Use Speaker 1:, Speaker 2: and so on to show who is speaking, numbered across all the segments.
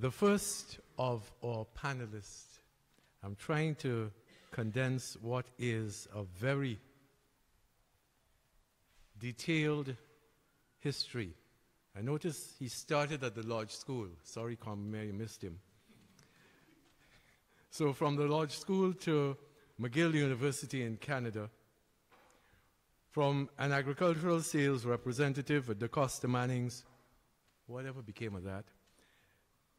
Speaker 1: The first of our panelists, I'm trying to condense what is a very detailed history. I noticed he started at the Lodge School. Sorry, Carmen Mary missed him. So, from the Lodge School to McGill University in Canada, from an agricultural sales representative at DaCosta Mannings, whatever became of that,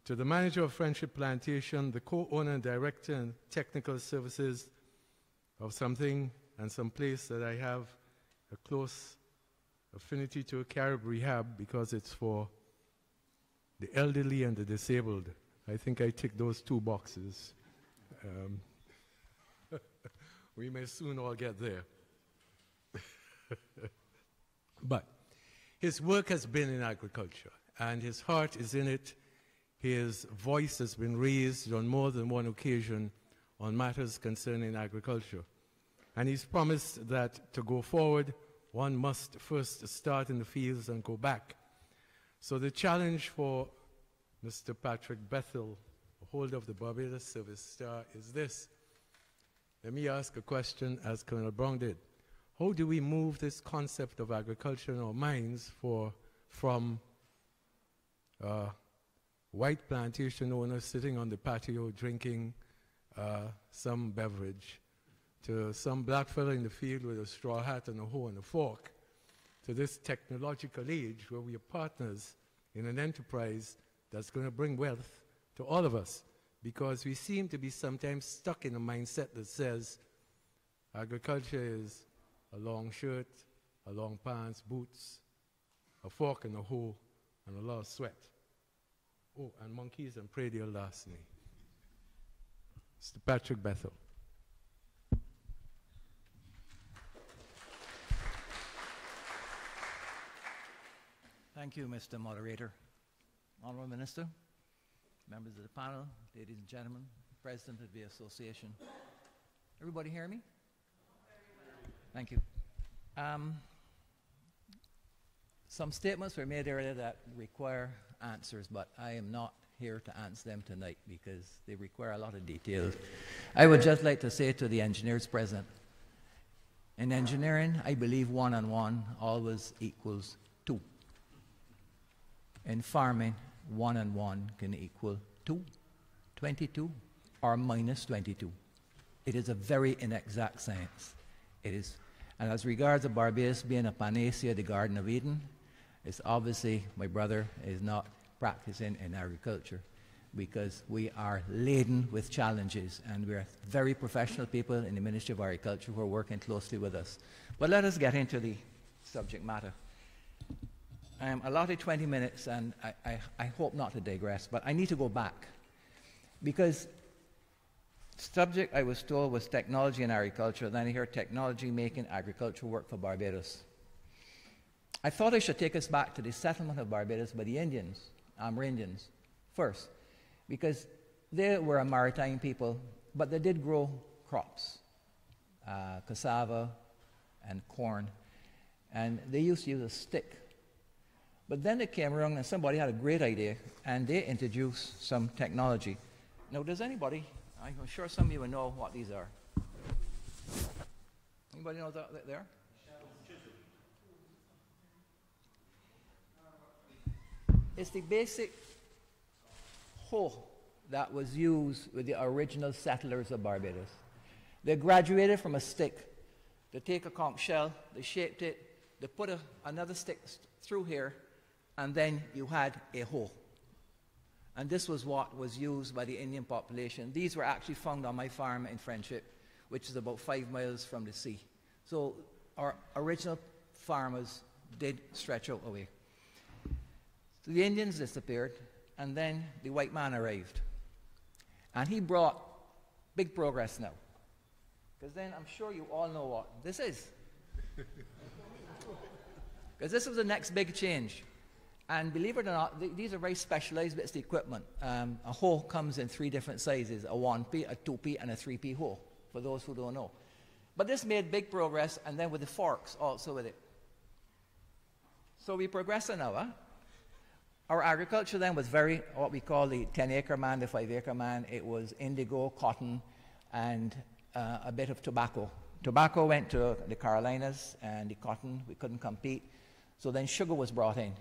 Speaker 1: to the manager of Friendship Plantation, the co-owner and director and technical services of something and some place that I have a close affinity to, a Carib Rehab, because it's for the elderly and the disabled. I think I tick those two boxes. Um, we may soon all get there. but his work has been in agriculture, and his heart is in it. His voice has been raised on more than one occasion on matters concerning agriculture. And he's promised that to go forward, one must first start in the fields and go back. So the challenge for Mr. Patrick Bethell, holder of the Barbados Service Star, is this. Let me ask a question as Colonel Brown did. How do we move this concept of agriculture in our minds for, from uh, white plantation owners sitting on the patio drinking uh, some beverage to some black fellow in the field with a straw hat and a hoe and a fork to this technological age where we are partners in an enterprise that's going to bring wealth to all of us because we seem to be sometimes stuck in a mindset that says agriculture is a long shirt, a long pants, boots, a fork and a hoe, and a lot of sweat. Oh, and monkeys and last me. Mr. Patrick Bethell.
Speaker 2: Thank you, Mr. Moderator. Honorable Minister, members of the panel, ladies and gentlemen, President of the Association. Everybody hear me? Thank you. Um, some statements were made earlier that require answers, but I am not here to answer them tonight because they require a lot of details. I would just like to say to the engineers present, in engineering, I believe one on one always equals two. In farming, one and one can equal two, 22, or minus 22. It is a very inexact science. It is, and as regards the Barbados being a panacea, the Garden of Eden, it's obviously my brother is not practicing in agriculture because we are laden with challenges and we're very professional people in the Ministry of Agriculture who are working closely with us. But let us get into the subject matter. I'm allotted 20 minutes and I, I, I hope not to digress, but I need to go back because subject I was told was technology and agriculture. Then I hear technology making agriculture work for Barbados. I thought I should take us back to the settlement of Barbados by the Indians, Amerindians, first, because they were a maritime people, but they did grow crops, uh, cassava and corn, and they used to use a stick. But then they came around and somebody had a great idea, and they introduced some technology. Now, does anybody I'm sure some of you will know what these are. Anybody know that there? It's the basic hoe that was used with the original settlers of Barbados. They graduated from a stick. They take a conch shell, they shaped it, they put a, another stick through here, and then you had a hoe. And this was what was used by the Indian population. These were actually found on my farm in Friendship, which is about five miles from the sea. So our original farmers did stretch out away. So the Indians disappeared, and then the white man arrived. And he brought big progress now. Because then I'm sure you all know what this is. Because this was the next big change. And believe it or not, th- these are very specialized bits of equipment. Um, a hoe comes in three different sizes a 1P, a 2P, and a 3P hoe, for those who don't know. But this made big progress, and then with the forks also with it. So we progress now, huh? Our agriculture then was very, what we call the 10 acre man, the 5 acre man. It was indigo, cotton, and uh, a bit of tobacco. Tobacco went to the Carolinas and the cotton, we couldn't compete. So then sugar was brought in.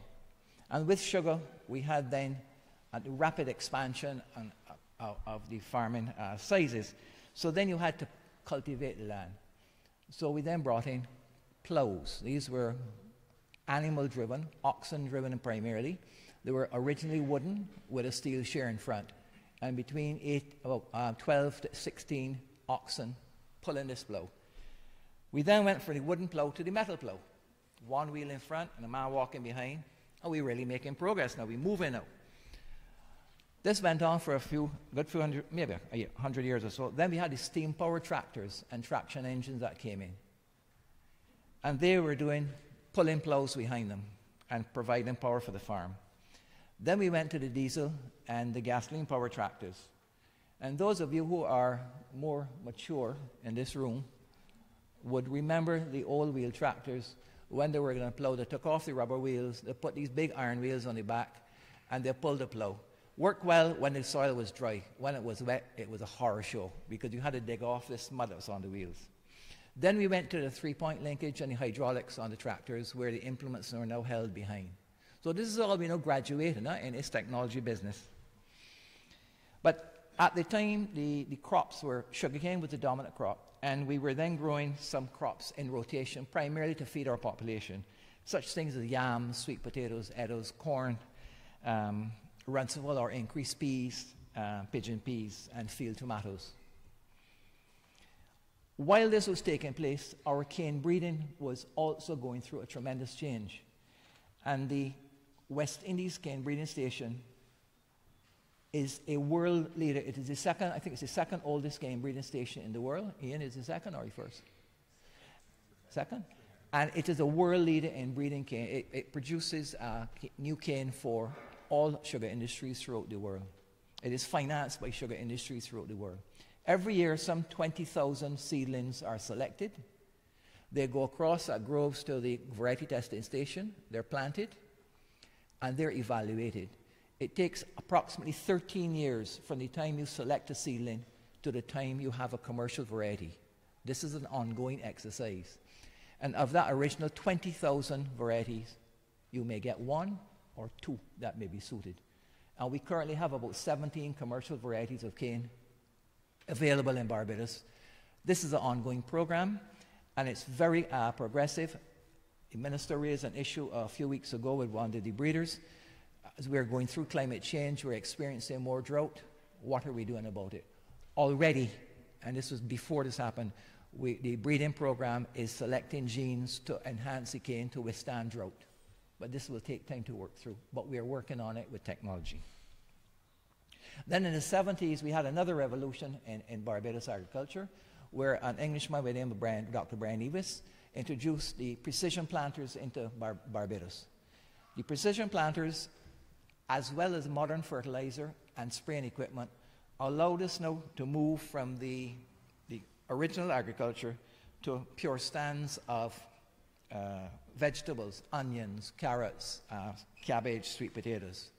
Speaker 2: And with sugar, we had then a rapid expansion on, uh, of the farming uh, sizes. So then you had to cultivate the land. So we then brought in plows. These were animal driven, oxen driven primarily. They were originally wooden with a steel share in front. And between eight, about, uh, 12 to 16 oxen pulling this plow. We then went from the wooden plow to the metal plow. One wheel in front and a man walking behind. And we're really making progress now. We're moving now. This went on for a few, good few hundred, maybe a hundred years or so. Then we had the steam powered tractors and traction engines that came in. And they were doing pulling plows behind them and providing power for the farm. Then we went to the diesel and the gasoline powered tractors. And those of you who are more mature in this room would remember the old wheel tractors when they were going to plow. They took off the rubber wheels, they put these big iron wheels on the back, and they pulled the plow. Worked well when the soil was dry. When it was wet, it was a horror show because you had to dig off the mud that was on the wheels. Then we went to the three point linkage and the hydraulics on the tractors where the implements are now held behind. So this is all we know graduating in this technology business. But at the time, the, the crops were sugarcane was the dominant crop, and we were then growing some crops in rotation, primarily to feed our population, such things as yams, sweet potatoes, edos, corn, um, runcible or increased peas, uh, pigeon peas, and field tomatoes. While this was taking place, our cane breeding was also going through a tremendous change. And the West Indies cane breeding station is a world leader. It is the second, I think it's the second oldest cane breeding station in the world. Ian is the second or the first? Second? And it is a world leader in breeding cane. It, it produces uh, new cane for all sugar industries throughout the world. It is financed by sugar industries throughout the world. Every year, some 20,000 seedlings are selected. They go across at groves to the variety testing station. They're planted and they're evaluated. It takes approximately 13 years from the time you select a seedling to the time you have a commercial variety. This is an ongoing exercise. And of that original 20,000 varieties, you may get one or two that may be suited. And we currently have about 17 commercial varieties of cane available in Barbados. This is an ongoing program, and it's very uh, progressive. The minister raised an issue a few weeks ago with one of the breeders. As we're going through climate change, we're experiencing more drought. What are we doing about it? Already, and this was before this happened, we, the breeding program is selecting genes to enhance the cane to withstand drought. But this will take time to work through. But we are working on it with technology. Then in the 70s, we had another revolution in, in Barbados agriculture, where an Englishman by the name of Brian, Dr. Brian Eavis introduced the precision planters into Bar Barbados. The precision planters, as well as modern fertilizer and spraying equipment, allowed us now to move from the, the original agriculture to pure stands of uh, vegetables, onions, carrots, uh, cabbage, sweet potatoes.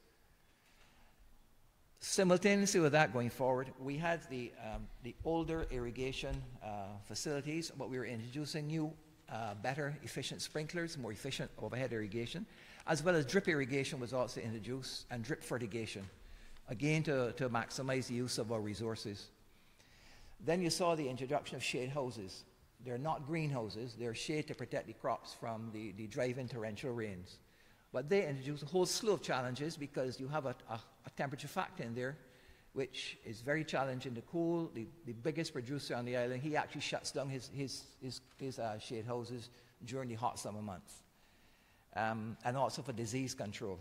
Speaker 2: Simultaneously with that going forward, we had the, um, the older irrigation uh, facilities, but we were introducing new, uh, better, efficient sprinklers, more efficient overhead irrigation, as well as drip irrigation was also introduced, and drip fertigation, again to, to maximize the use of our resources. Then you saw the introduction of shade houses. They're not greenhouses, they're shade to protect the crops from the, the driving torrential rains. But they introduce a whole slew of challenges because you have a, a, a temperature factor in there, which is very challenging to cool. The, the biggest producer on the island, he actually shuts down his, his, his, his uh, shade houses during the hot summer months. Um, and also for disease control.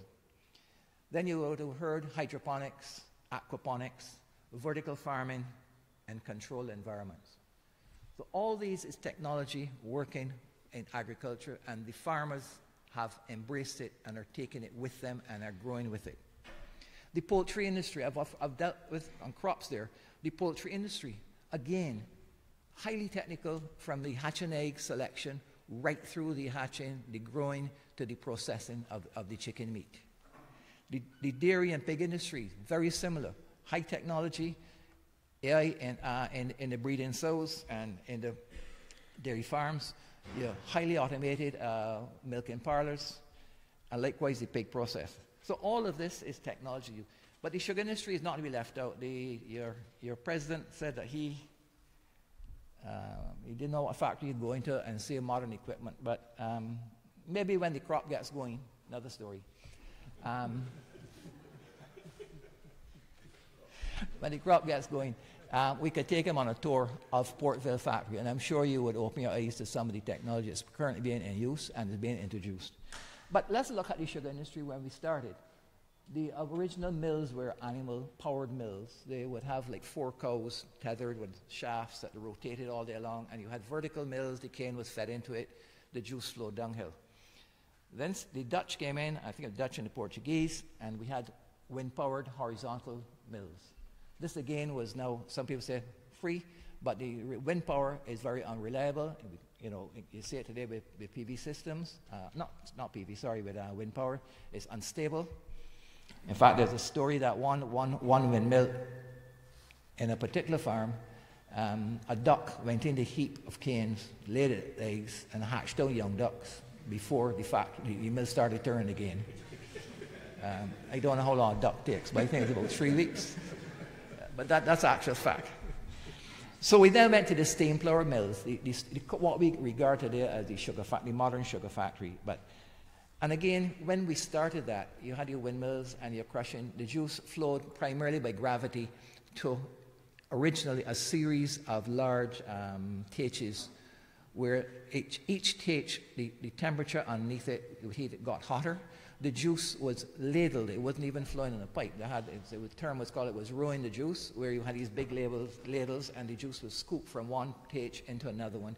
Speaker 2: Then you would have heard hydroponics, aquaponics, vertical farming, and controlled environments. So all these is technology working in agriculture, and the farmers have embraced it and are taking it with them and are growing with it. The poultry industry, I've, I've dealt with on crops there. The poultry industry, again, highly technical from the hatch and egg selection right through the hatching, the growing, to the processing of, of the chicken meat. The, the dairy and pig industry, very similar. High technology, AI in, uh, in, in the breeding sows and in the dairy farms, you know, highly automated uh, milking parlors, and likewise the pig process. So all of this is technology. But the sugar industry is not to be left out. The, your, your president said that he, uh, he didn't know what factory he'd go into and see modern equipment. But um, maybe when the crop gets going, another story. Um, when the crop gets going, uh, we could take him on a tour of Portvale factory, and I'm sure you would open your eyes to some of the technology that's currently being in use and is being introduced. But let's look at the sugar industry when we started. The original mills were animal-powered mills. They would have like four cows tethered with shafts that rotated all day long, and you had vertical mills. The cane was fed into it. The juice flowed downhill. Then the Dutch came in, I think the Dutch and the Portuguese, and we had wind-powered horizontal mills. This again was now, some people say free, but the wind power is very unreliable. You know, you see it today with, with PV systems. Uh, not, not PV, sorry, with uh, wind power. It's unstable. In fact, there's a story that one, one, one windmill in a particular farm, um, a duck went in the heap of canes, laid eggs, and hatched out young ducks before the, fact, the, the mill started turning again. Um, I don't know how long a duck takes, but I think it's about three weeks but that, that's actual fact. So we then went to the steam flour mills, the, the, the, what we regard today as the sugar factory, modern sugar factory. But, and again, when we started that, you had your windmills and your crushing. The juice flowed primarily by gravity to originally a series of large um, taches where each, each tach, the, the temperature underneath it, the heat, it got hotter the juice was ladled. It wasn't even flowing in a pipe. They had, the term was called, it was rowing the juice, where you had these big labels, ladles and the juice was scooped from one page into another one.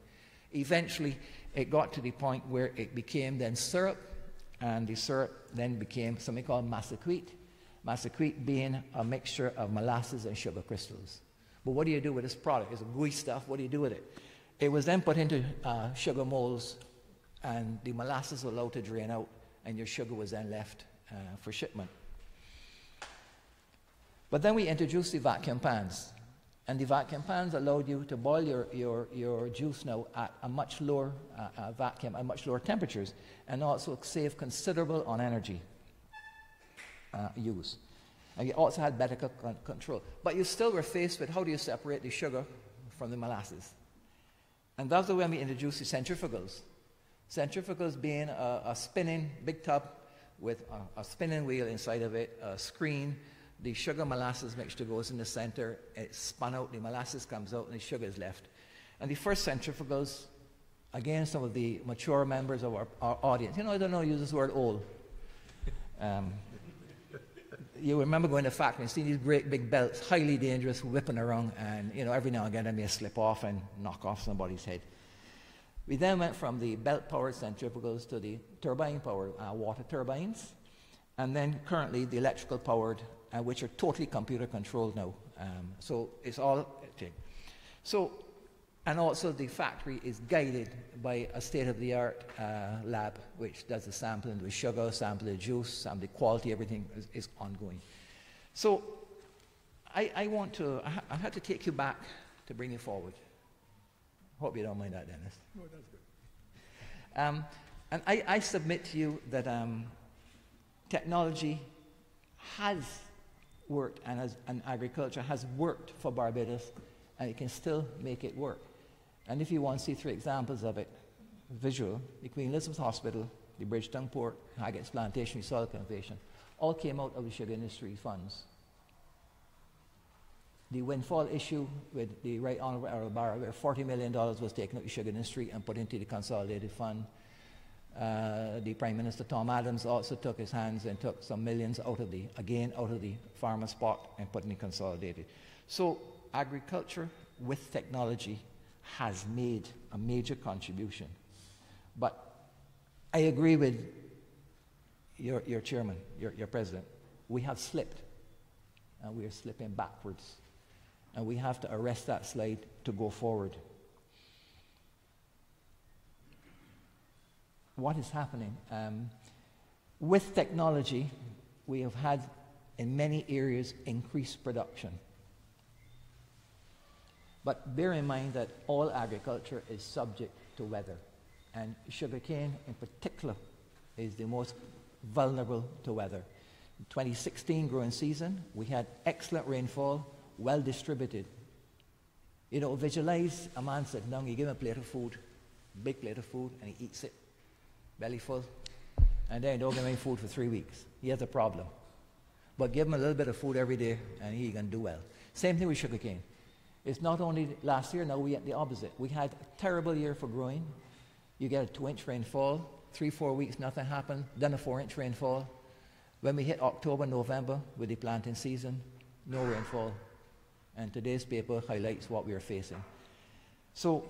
Speaker 2: Eventually, it got to the point where it became then syrup, and the syrup then became something called massecuite. Massecuite being a mixture of molasses and sugar crystals. But what do you do with this product? It's a gooey stuff. What do you do with it? It was then put into uh, sugar molds, and the molasses were allowed to drain out and your sugar was then left uh, for shipment. But then we introduced the vacuum pans. And the vacuum pans allowed you to boil your, your, your juice now at a much lower uh, uh, vacuum, at much lower temperatures, and also save considerable on energy uh, use. And you also had better co- control. But you still were faced with how do you separate the sugar from the molasses? And that's when we introduced the centrifugals. Centrifugals being a, a spinning big tub with a, a, spinning wheel inside of it, a screen. The sugar molasses mixture goes in the center. It's spun out, the molasses comes out, and the sugar is left. And the first centrifugals, again, some of the mature members of our, our audience, you know, I don't know, use this word old. Um, you remember going to factory and seeing these great big belts, highly dangerous, whipping around, and you know, every now and again they may slip off and knock off somebody's head. We then went from the belt-powered centrifugals to the turbine-powered uh, water turbines, and then currently the electrical-powered, uh, which are totally computer-controlled now. Um, so it's all so, and also the factory is guided by a state-of-the-art uh, lab, which does the sampling the sugar, sample the juice, sample the quality, everything is, is ongoing. So I, I want to, I, ha I had to take you back to bring you forward. Hope you don't mind that, Dennis.
Speaker 1: No, that's good.
Speaker 2: Um, and I, I, submit to you that um, technology has worked, and, as, and agriculture has worked for Barbados, and it can still make it work. And if you want to see three examples of it, visual, the Queen Elizabeth Hospital, the Bridgetown Port, Haggatt's Plantation, Soil Conservation, all came out of the sugar industry funds the windfall issue with the Right Honourable Errol Barrow, where $40 million was taken out of the sugar industry and put into the consolidated fund. Uh, the Prime Minister Tom Adams also took his hands and took some millions out of the, again, out of the farmer's pot and put in the consolidated. So agriculture with technology has made a major contribution. But I agree with your, your chairman, your, your president. We have slipped, and we are slipping backwards and we have to arrest that slide to go forward. What is happening? Um, with technology, we have had, in many areas, increased production. But bear in mind that all agriculture is subject to weather, and sugarcane in particular is the most vulnerable to weather. In 2016 growing season, we had excellent rainfall, well distributed. You know, visualize a man sitting down, you give him a plate of food, big plate of food, and he eats it, belly full, and then don't give him any food for three weeks. He has a problem. But give him a little bit of food every day, and he can do well. Same thing with sugarcane. It's not only last year, now we had the opposite. We had a terrible year for growing. You get a two inch rainfall, three, four weeks, nothing happened, then a four inch rainfall. When we hit October, November with the planting season, no rainfall. And today's paper highlights what we are facing. So,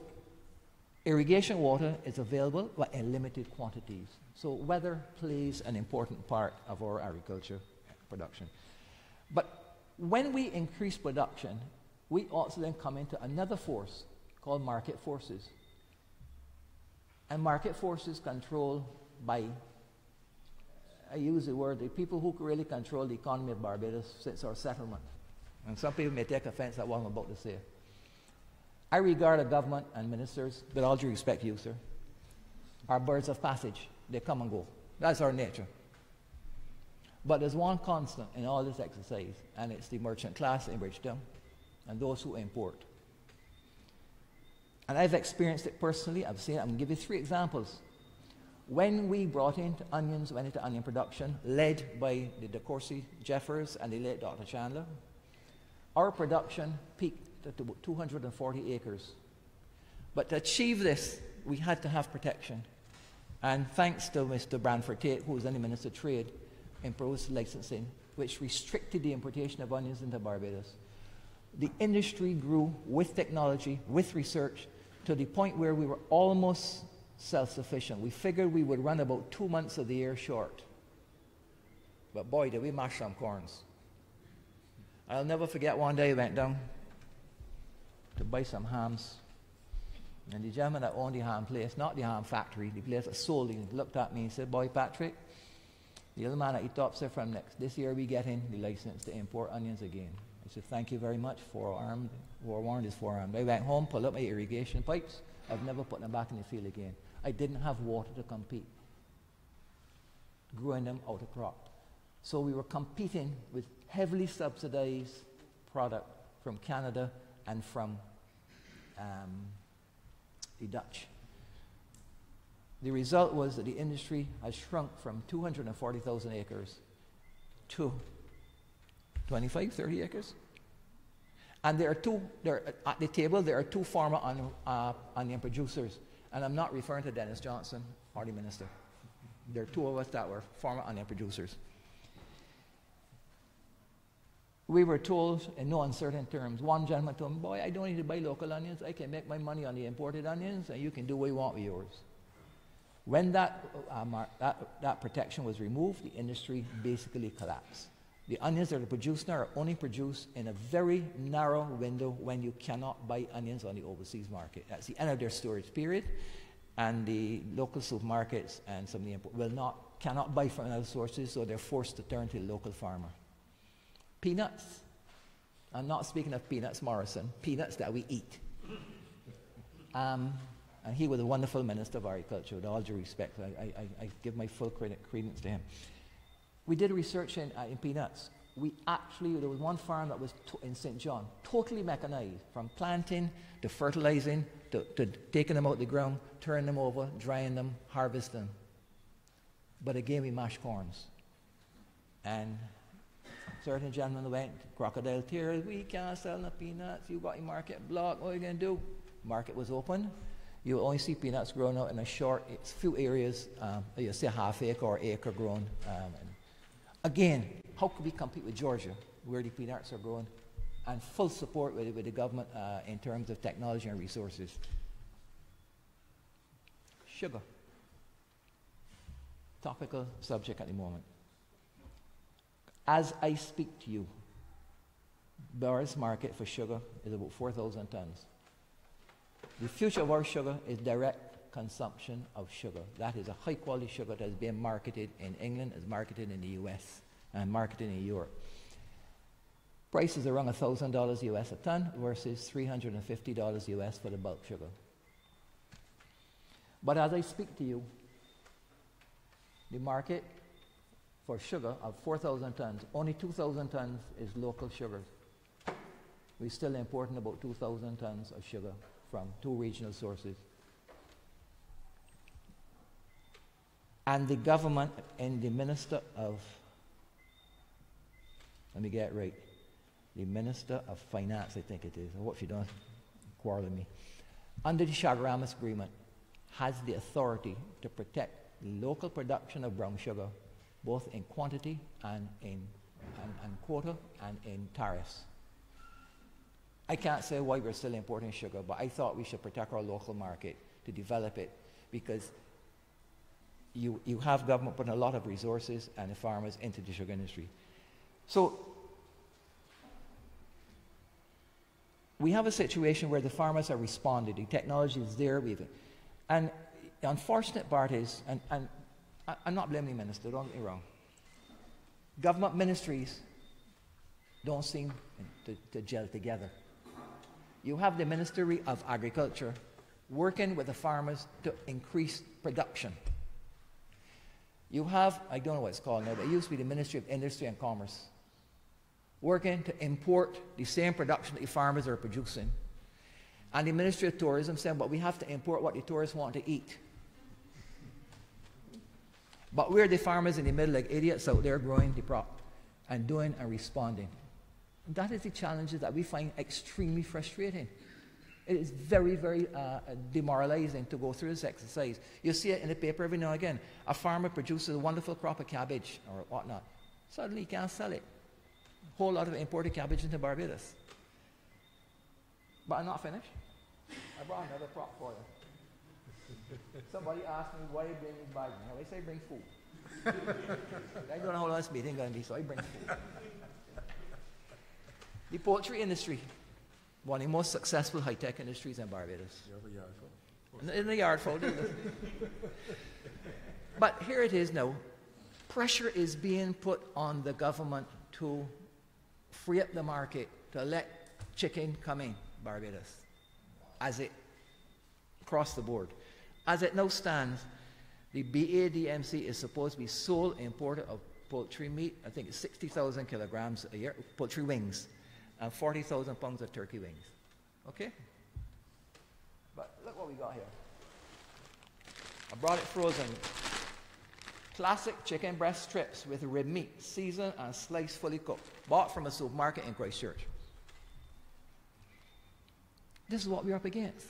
Speaker 2: irrigation water is available but in limited quantities. So, weather plays an important part of our agriculture production. But when we increase production, we also then come into another force called market forces. And market forces controlled by, I use the word, the people who really control the economy of Barbados since our settlement. And some people may take offense at what I'm about to say. I regard a government and ministers, with all due respect to you, sir, are birds of passage. They come and go. That's our nature. But there's one constant in all this exercise, and it's the merchant class in Bridgetown and those who import. And I've experienced it personally. I've seen it. I'm going to give you three examples. When we brought in onions, went into onion production, led by the DeCourcy Jeffers and the late Dr. Chandler, our production peaked at about 240 acres. But to achieve this, we had to have protection. And thanks to Mr. Branford Taitt, who was then the Minister of Trade, imposed licensing, which restricted the importation of onions into Barbados the industry grew with technology, with research, to the point where we were almost self sufficient. We figured we would run about two months of the year short. But boy, did we mash some corns. I'll never forget one day I went down to buy some hams. And the gentleman that owned the ham place, not the ham factory, the place that sold it, looked at me and said, Boy, Patrick, the other man that he talks from next, this year we get in the license to import onions again. I said, thank you very much, forearmed. Forewarned is forearmed. I went home, pulled up my irrigation pipes. I've never put them back in the field again. I didn't have water to compete. Growing them out of crop. So we were competing with heavily subsidized product from Canada and from um, the Dutch. The result was that the industry has shrunk from 240,000 acres to 25, 30 acres. And there are two, there, at the table, there are two former onion, uh, onion producers. And I'm not referring to Dennis Johnson or the minister. There are two of us that were former onion producers. We were told in no uncertain terms. One gentleman told me, Boy, I don't need to buy local onions. I can make my money on the imported onions, and you can do what you want with yours. When that, um, that, that protection was removed, the industry basically collapsed. The onions that are produced now are only produced in a very narrow window when you cannot buy onions on the overseas market. That's the end of their storage period, and the local supermarkets and some of the import will not cannot buy from other sources, so they're forced to turn to the local farmer. Peanuts. I'm not speaking of peanuts, Morrison. Peanuts that we eat. Um, and he was a wonderful minister of agriculture, with all due respect. I, I, I give my full credit, credence to him. We did research in, uh, in peanuts. We actually, there was one farm that was to, in St. John, totally mechanized, from planting to fertilizing to, to taking them out of the ground, turning them over, drying them, harvesting. But again, we mashed corns. And certain gentlemen went, crocodile tears, we can't sell the peanuts, you got your market blocked, what are you going to do? Market was open. You only see peanuts growing out in a short, few areas, um, you see a half acre or acre grown. Um, Again, how could we compete with Georgia, where the peanuts are growing, and full support with, with the government uh, in terms of technology and resources? Sugar. Topical subject at the moment. As I speak to you, Bar's market for sugar is about 4,000 tons. The future of our sugar is direct consumption of sugar. That is a high quality sugar that is being marketed in England, is marketed in the US. and marketed in Europe. Prices are around $1,000 US a ton versus $350 US for the bulk sugar. But as I speak to you, the market for sugar of 4,000 tons, only 2,000 tons is local sugar. We're still importing about 2,000 tons of sugar from two regional sources. And the government and the Minister of, let me get it right, the Minister of Finance, I think it is. I hope she don't quarrel with me. Under the Chaguaramas Agreement, has the authority to protect local production of brown sugar, both in quantity and in and, and quota and in tariffs. I can't say why we're still importing sugar, but I thought we should protect our local market to develop it because you, you have government putting a lot of resources and the farmers into the sugar industry. So we have a situation where the farmers are responding. The technology is there. We've, and the unfortunate part is, and, and I, am not blaming the minister, don't get me wrong. Government ministries don't seem to, to gel together. You have the Ministry of Agriculture working with the farmers to increase production. You have, I don't know what it's called now, but it used to be the Ministry of Industry and Commerce, working to import the same production that the farmers are producing. And the Ministry of Tourism said, but we have to import what the tourists want to eat. But we're the farmers in the middle, like idiots out there growing the crop and doing and responding. And that is the challenges that we find extremely frustrating. It is very, very uh, demoralizing to go through this exercise. You see it in the paper every now and again. A farmer produces a wonderful crop of cabbage or whatnot. Suddenly he can't sell it. A whole lot of imported cabbage into Barbados. But I'm not finished. I brought another crop for you. Somebody asked me why I bring these bags. Now I say bring food. I don't know how long this meeting going to be, so I bring food. the poultry industry, one of the most successful high-tech industries in Barbados. In the, in the yard full. but here it is now. Pressure is being put on the government to free up the market, to let chicken come in Barbados, as it across the board. As it now stands, the BADMC is supposed to be sole importer of poultry meat. I think it's 60,000 kilograms a year, poultry wings, and 40,000 pounds of turkey wings. Okay? But look what we got here. I brought it frozen. Classic chicken breast strips with rib meat, seasoned and sliced fully cooked, bought from a supermarket in Christchurch. This is what we're up against.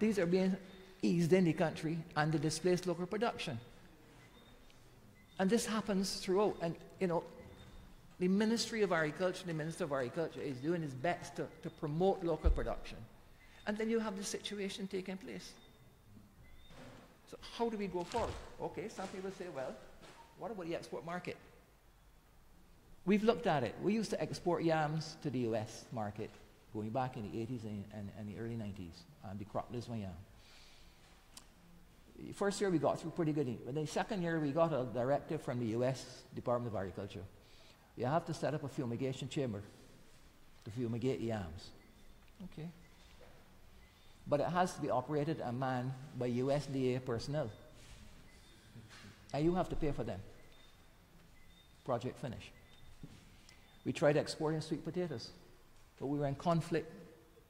Speaker 2: These are being eased in the country and they displaced local production. And this happens throughout. And, you know, the Ministry of Agriculture, the Minister of Agriculture is doing his best to, to promote local production. And then you have the situation taking place. So how do we go forward? Okay, some people say, well, what about the export market? We've looked at it. We used to export yams to the US market going back in the 80s and, and, and the early 90s, and the cropless yam first year we got through pretty good. But the second year we got a directive from the U.S. Department of Agriculture. You have to set up a fumigation chamber to fumigate yams. Okay. But it has to be operated and manned by USDA personnel. And you have to pay for them. Project finish. We tried exporting sweet potatoes, but we were in conflict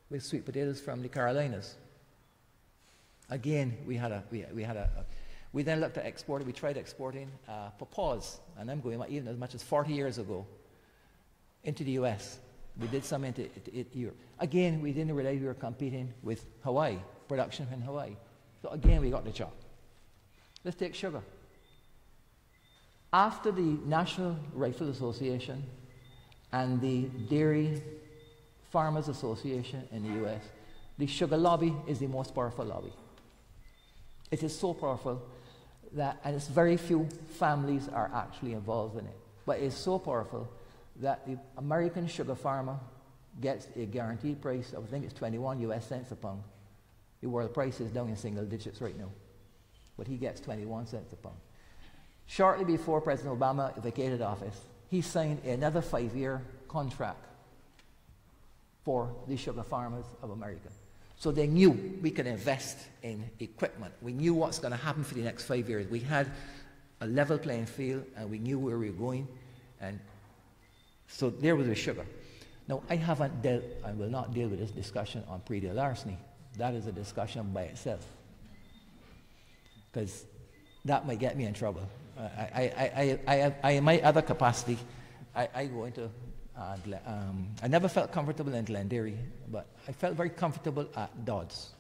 Speaker 2: with sweet potatoes from the Carolinas. Again, we had a, we, we had a, a we then looked at exporting, we tried exporting uh, pawpaws, and I'm going even as much as 40 years ago, into the US. We did some into, into Europe. Again, we didn't realize we were competing with Hawaii, production in Hawaii. So again, we got the job. Let's take sugar. After the National Rifle Association and the Dairy Farmers Association in the US, the sugar lobby is the most powerful lobby. It is so powerful that, and it's very few families are actually involved in it. But it's so powerful that the American sugar farmer gets a guaranteed price of, I think it's 21 US cents a pound. The world price is down in single digits right now. But he gets 21 cents a pound. Shortly before President Obama vacated office, he signed another five year contract for the sugar farmers of America. So they knew we could invest in equipment. We knew what's going to happen for the next five years. We had a level playing field and we knew where we were going. And so there was the sugar. Now, I haven't dealt, I will not deal with this discussion on praedial larceny. That is a discussion by itself. Because that might get me in trouble. I, I, I, I, I, in my other capacity, I, I go into, uh, um, I never felt comfortable in Glendairy, but I felt very comfortable at Dodds.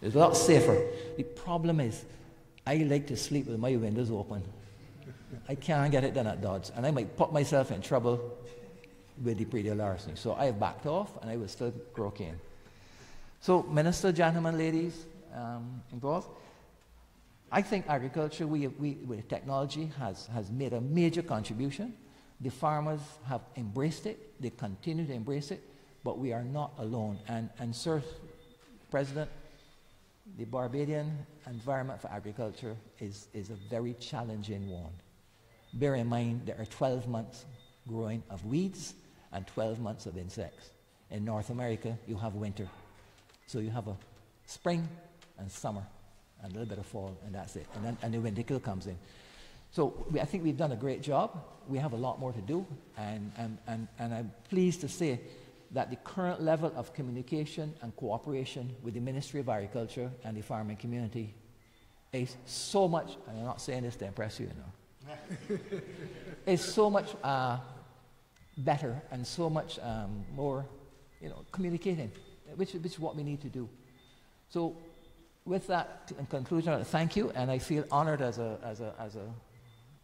Speaker 2: It was a lot safer. The problem is, I like to sleep with my windows open. I can't get it done at Dodds, and I might put myself in trouble with the praedial larceny. So I have backed off, and I was still cane. So, Minister, gentlemen, ladies um, involved, I think agriculture, we, we, with technology, has, has made a major contribution. The farmers have embraced it, they continue to embrace it, but we are not alone. And, and Sir President, the Barbadian environment for agriculture is, is a very challenging one. Bear in mind there are 12 months growing of weeds and 12 months of insects. In North America, you have winter. So you have a spring and summer and a little bit of fall, and that's it. And then and the winter comes in. So we, I think we've done a great job. We have a lot more to do, and, and, and, and I'm pleased to say that the current level of communication and cooperation with the Ministry of Agriculture and the farming community is so much, and I'm not saying this to impress you, you know, is so much uh, better and so much um, more, you know, communicating, which, which is what we need to do. So with that, in conclusion, thank you, and I feel honored as a, as a, as a,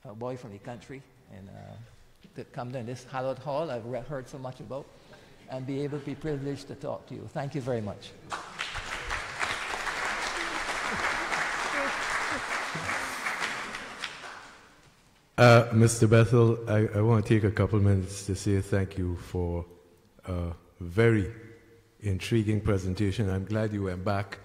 Speaker 2: a boy from the country and uh, to come to this hallowed hall I've heard so much about and be able to be privileged to talk to you. Thank you very much.
Speaker 1: Uh, Mr. Bethell, I, I, want to take a couple minutes to say thank you for a very intriguing presentation. I'm glad you went back